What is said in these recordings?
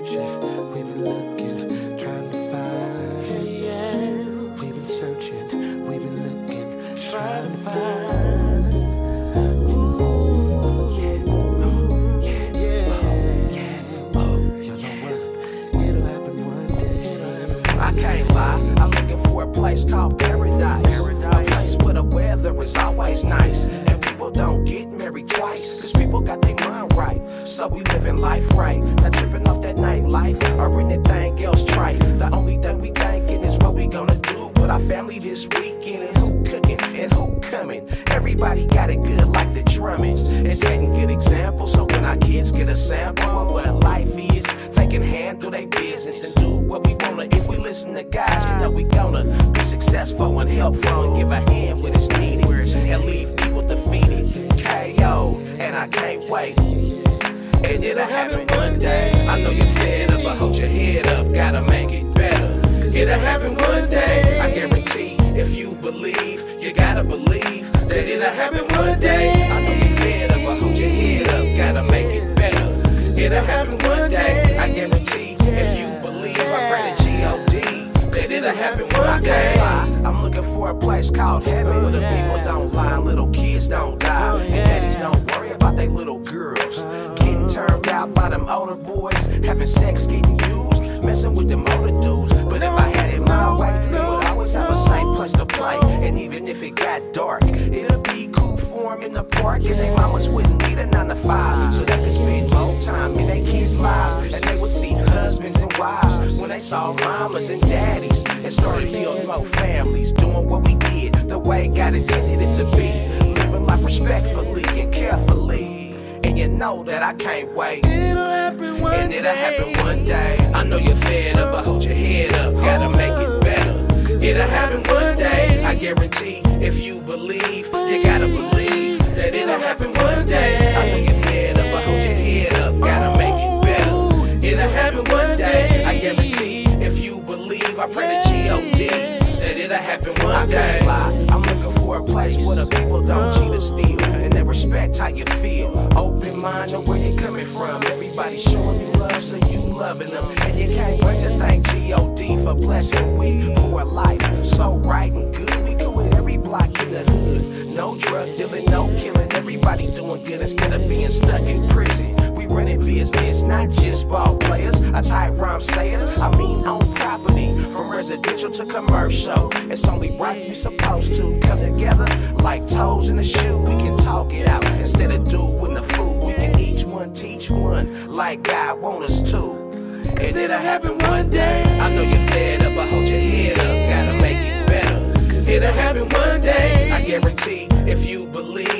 searching, we've been looking, trying to find. Yeah, we've been searching, we've been looking, trying to find. Is always nice. And people don't get married twice. Cause people got their mind right. So we living life right. Not tripping off that nightlife or anything else trite. The only thing we thinking is what we gonna do with our family this weekend. And who cooking and who coming. Everybody got it good like the drummings. And setting good examples so when our kids get a sample of what life is, they can handle their business and do what we wanna. If we listen to guys, you know we gonna be successful and helpful and give a hand when it's I can't wait. And it'll happen one day. I know you're fed up, but hold your head up, gotta make it better. It'll happen one day, I guarantee. If you believe, you gotta believe that it'll happen one day. I know you're fed up, but hold your head up, gotta make it better. It'll happen one day, I guarantee. If you believe, I pray to G-O-D it'll happen one day. I'm looking for a place called heaven where the people don't lie, little kids don't by them older boys, having sex, getting used, messing with them older dudes. But if I had it my way, we would always have a safe place to play. And even if it got dark, it'll be cool for 'em in the park, and their mamas wouldn't need a nine to five, so they could spend more time in their kids' lives, and they would see husbands and wives when they saw mamas and daddies, and started building more families, doing what we did the way God intended it to be, know that I can't wait. It'll happen one And it'll happen one day. I know you're fed up, but hold your head up. Gotta make it better. It'll happen one day. I guarantee. If you believe, you gotta believe that it'll happen one day. I know you're fed up, but hold your head up. Gotta make it better. It'll happen one day. I guarantee. If you believe, I pray to G-O-D that it'll happen one day. Place where the people don't cheat or steal, and they respect how you feel. Open mind of where you're coming from. Everybody showing you love, so you loving them, and you can't wait to thank G-O-D for blessing we for a life so right and good. We do it every block in the hood. No drug dealing, no killing. Everybody doing good instead of being stuck in prison. We running business, not just ball players. I tight rhyme sayers. I mean on property, residential to commercial. It's only right we supposed to come together like toes in a shoe. We can talk it out instead of doing the fool. We can each one teach one like God want us to. And it'll happen one day. I know you're fed up, but hold your head up. Gotta make it better. Cause it'll happen one day. I guarantee. If you believe,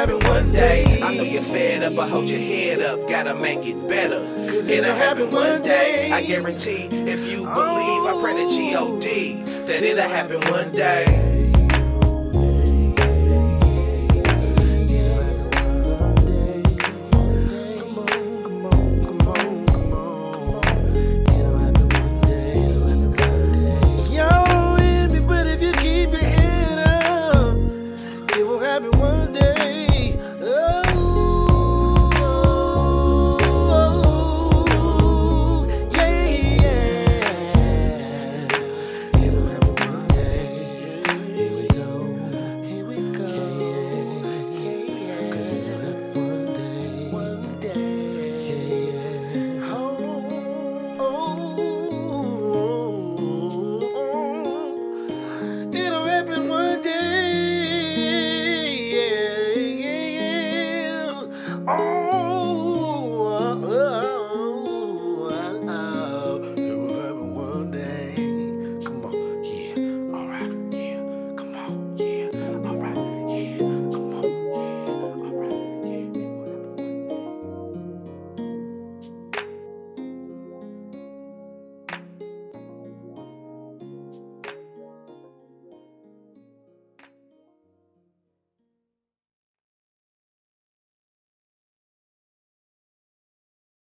happen one day. I know you're fed up, but hold your head up. Gotta make it better. Cause it'll happen one day. I guarantee. If you believe, I pray to G-O-D that it'll happen one day.